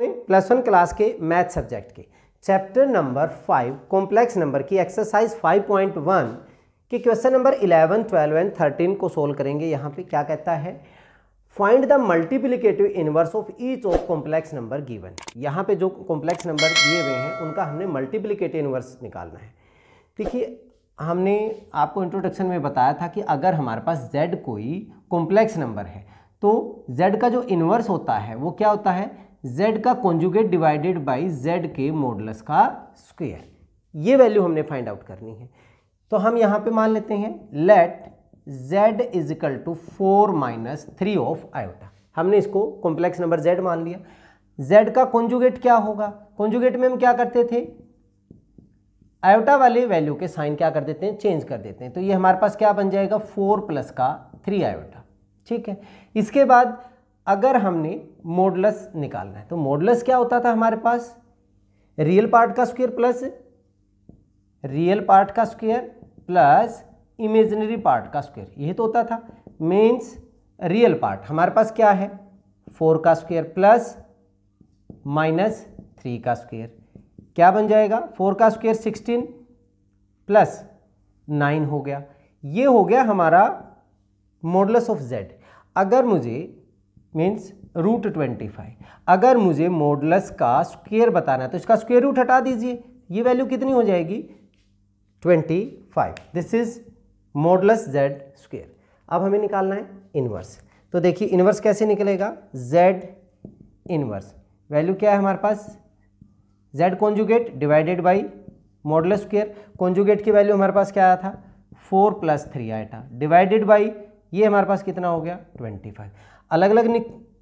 में plus one class के math subject के। Chapter number five complex number की एक्सरसाइज फाइव पॉइंट वन के question number eleven twelve and thirteen को solve करेंगे। यहाँ पे क्या कहता है? Find the multiplicative inverse of each of complex number given यहाँ पे जो कॉम्प्लेक्स नंबर दिए हुए हैं, उनका हमने मल्टीप्लीकेटिव इनवर्स निकालना है। देखिए, हमने आपको इंट्रोडक्शन में बताया था कि अगर हमारे पास z कोई कॉम्प्लेक्स नंबर है तो z का जो इनवर्स होता है, वो क्या होता है? Z का कॉन्जुगेट डिवाइडेड बाय z के मॉडुलस का स्क्वायर ये वैल्यू हमने फाइंड आउट करनी है। तो हम यहाँ पे मान लेते हैं let z is equal to four minus three of iota हमने इसको कॉम्प्लेक्स नंबर z मान लिया। z का कॉन्जुगेट क्या होगा? कॉन्जुगेट में हम क्या करते थे? आयोटा वाले वैल्यू के साइन क्या कर देते हैं? चेंज कर देते हैं। तो ये हमारे पास क्या बन जाएगा? फोर प्लस का थ्री आयोटा ठीक है? इसके बाद अगर हमने मॉडलस निकालना है तो मॉडलस क्या होता था हमारे पास? रियल पार्ट का स्क्वायर प्लस रियल पार्ट का स्क्वायर प्लस इमेजिनरी पार्ट का स्क्वायर यही तो होता था। मीन्स रियल पार्ट हमारे पास क्या है? फोर का स्क्वायर प्लस माइनस थ्री का स्क्वायर क्या बन जाएगा? फोर का स्क्वायर सिक्सटीन प्लस नाइन हो गया। ये हो गया हमारा मॉडलस ऑफ़ जेड अगर मुझे मीन्स रूट ट्वेंटी फाइव अगर मुझे मॉडलस का स्क्वेयर बताना है तो इसका स्क्वेयर रूट हटा दीजिए। ये वैल्यू कितनी हो जाएगी? Twenty five this is modulus Z square अब हमें निकालना है इनवर्स तो देखिए इनवर्स कैसे निकलेगा? जेड इनवर्स वैल्यू क्या है हमारे पास? Z conjugate divided by model square conjugate की वैल्यू हमारे पास क्या आया था? फोर प्लस थ्री आया था। डिवाइडेड बाई ये हमारे पास कितना हो गया? ट्वेंटी फाइव अलग अलग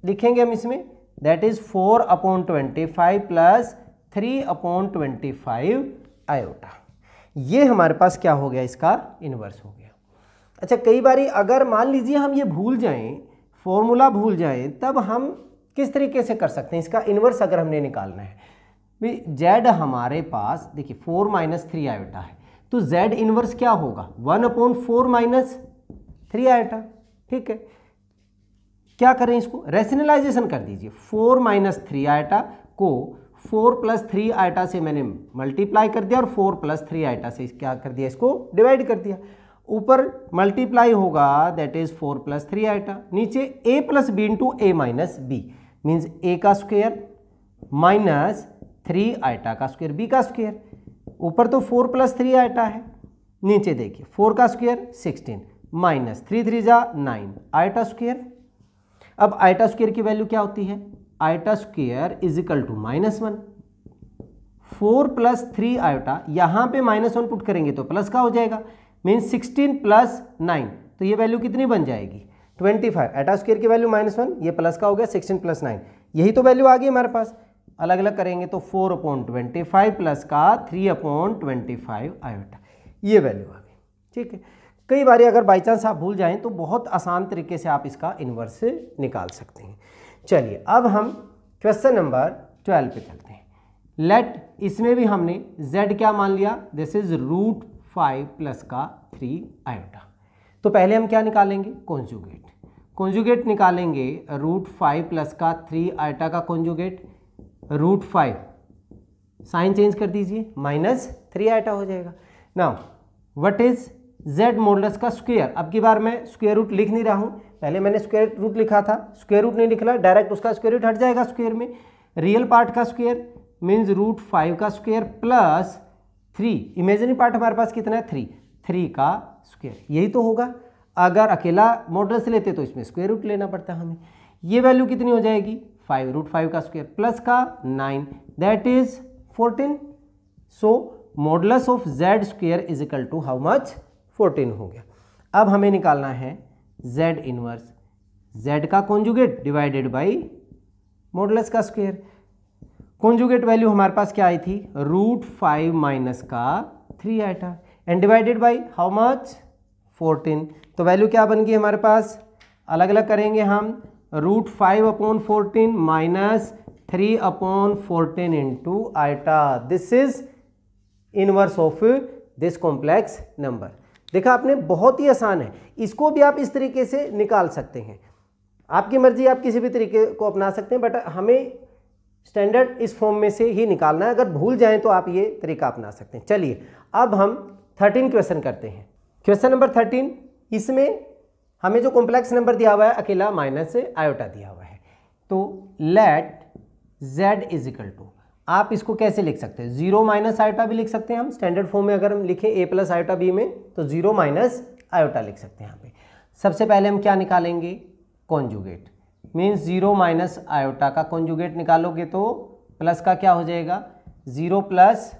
लिखेंगे हम इसमें। That is four upon twenty five plus three upon twenty five iota ये हमारे पास क्या हो गया? इसका इन्वर्स हो गया। अच्छा कई बार अगर मान लीजिए हम ये भूल जाएँ फॉर्मूला भूल जाएँ, तब हम किस तरीके से कर सकते हैं? इसका इन्वर्स अगर हमने निकालना है। जेड हमारे पास, देखिए फोर माइनस थ्री आयोटा है। तो जेड इनवर्स क्या होगा? One upon four minus three iota ठीक है? क्या करें इसको? रेशनलाइजेशन कर दीजिए। फोर माइनस थ्री आइटा को फोर प्लस थ्री आइटा से मैंने मल्टीप्लाई कर दिया और फोर प्लस थ्री आइटा से क्या कर दिया? इसको डिवाइड कर दिया। ऊपर मल्टीप्लाई होगा that is four plus three iota नीचे A plus B into A minus B means A का स्क्वेयर माइनस थ्री आइटा का स्क्वेयर बी का स्क्वेयर ऊपर तो फोर प्लस थ्री आइटा है। नीचे देखिए, फोर का square sixteen minus three three जा नाइन आइटा स्क्वेयर अब आइटा स्क्वेयर की वैल्यू क्या होती है? Iota square is equal to minus one four plus three iota, यहाँ पे माइनस वन पुट करेंगे तो प्लस का हो जाएगा। मीन्स सिक्सटीन प्लस नाइन तो ये वैल्यू कितनी बन जाएगी? ट्वेंटी फाइव आइटा स्क्वेयर की वैल्यू माइनस वन ये प्लस का हो गया सिक्सटीन प्लस नाइन यही तो वैल्यू आ गई हमारे पास। अलग अलग करेंगे तो four upon twenty five plus का three upon twenty five iota. ये वैल्यू आ गई। ठीक है? कई बार अगर बाई चांस आप भूल जाएँ तो बहुत आसान तरीके से आप इसका इन्वर्स निकाल सकते हैं। चलिए, अब हम क्वेश्चन नंबर ट्वेल्व पे चलते हैं। लेट इसमें भी हमने z क्या मान लिया? This is root five plus का थ्री आयोटा तो पहले हम क्या निकालेंगे? कॉन्जुगेट कॉन्जुगेट निकालेंगे रूट फाइव प्लस का थ्री आयोटा का conjugate root five sign change कर दीजिए। माइनस थ्री आइटा हो जाएगा। Now what is Z modulus का स्क्वेयर अब की बार मैं स्क्वायर रूट लिख नहीं रहा हूँ। पहले मैंने स्क्वायर रूट लिखा था। स्क्वायर रूट नहीं लिखला डायरेक्ट उसका स्क्वायर रूट हट जाएगा स्क्वेयर में। रियल पार्ट का स्क्वेयर मीन्स रूट फाइव का square plus three imaginary part हमारे पास कितना है? थ्री थ्री का स्क्वेयर यही तो होगा। अगर अकेला मॉडल से लेते तो इसमें स्क्वेयर रूट लेना पड़ता हमें। ये वैल्यू कितनी हो जाएगी? फाइव रूट फाइव का स्क्वेयर प्लस का nine that is fourteen so modulus of Z square is equal to how much fourteen हो गया। अब हमें निकालना है जेड इनवर्स। जेड का कॉन्जुगेट डिवाइडेड बाई मॉडलस का स्क्वेयर। कॉन्जुगेट वैल्यू हमारे पास क्या आई थी? रूट फाइव माइनस का three iota and divided by how much? Fourteen. तो वैल्यू क्या बन गई हमारे पास? अलग अलग करेंगे हम। Root five upon fourteen minus three upon fourteen into iota this is inverse of this complex number. देखा आपने, बहुत ही आसान है। इसको भी आप इस तरीके से निकाल सकते हैं। आपकी मर्ज़ी, आप किसी भी तरीके को अपना सकते हैं बट हमें स्टैंडर्ड इस फॉर्म में से ही निकालना है। अगर भूल जाएँ तो आप ये तरीका अपना सकते हैं। चलिए, अब हम थर्टीन क्वेश्चन करते हैं। क्वेश्चन नंबर थर्टीन इसमें हमें जो कॉम्प्लेक्स नंबर दिया हुआ है, अकेला माइनस आयोटा दिया हुआ है। तो let z is equal to आप इसको कैसे लिख सकते हैं? ज़ीरो माइनस आयोटा भी लिख सकते हैं हम। स्टैंडर्ड फॉर्म में अगर हम लिखें ए प्लस आयोटा बी में तो ज़ीरो माइनस आयोटा लिख सकते हैं यहाँ पे। सबसे पहले हम क्या निकालेंगे? Conjugate. Means zero minus iota का कॉन्जुगेट निकालोगे तो प्लस का क्या हो जाएगा? Zero plus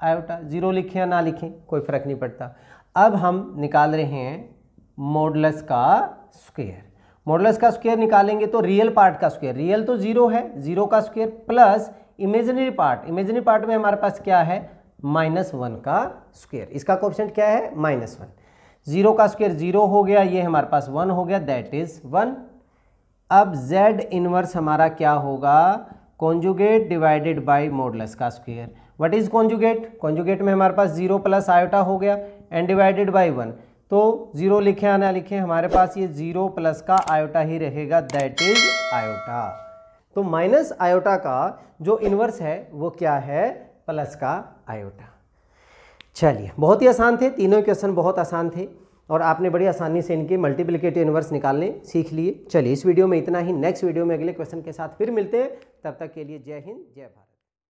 iota. ज़ीरो लिखें या ना लिखें, कोई फ़र्क नहीं पड़ता। अब हम निकाल रहे हैं मॉडलस का स्क्वेयर। मॉडलस का स्क्वायर निकालेंगे तो रियल पार्ट का स्क्वायर। रियल तो ज़ीरो है, ज़ीरो का square plus imaginary part. Imaginary part में हमारे पास क्या है? माइनस वन का स्क्वायर। इसका क्वेश्चन क्या है? Minus one. ज़ीरो का स्क्वायर ज़ीरो हो गया, ये हमारे पास वन हो गया दैट इज़ वन। अब z इनवर्स हमारा क्या होगा? कॉन्जुगेट डिवाइडेड बाई मॉडलस का square. What is conjugate conjugate में हमारे पास ज़ीरो प्लस आयोटा हो गया एंड डिवाइडेड बाई वन। तो ज़ीरो लिखे या ना लिखे, हमारे पास ये ज़ीरो प्लस का आयोटा ही रहेगा दैट इज़ आयोटा। तो माइनस आयोटा का जो इन्वर्स है, वो क्या है? प्लस का आयोटा। चलिए, बहुत ही आसान थे, तीनों क्वेश्चन बहुत आसान थे, और आपने बड़ी आसानी से इनके मल्टीप्लिकेटिव इन्वर्स निकालने सीख लिए। चलिए, इस वीडियो में इतना ही। नेक्स्ट वीडियो में अगले क्वेश्चन के साथ फिर मिलते हैं। तब तक के लिए जय हिंद, जय भारत।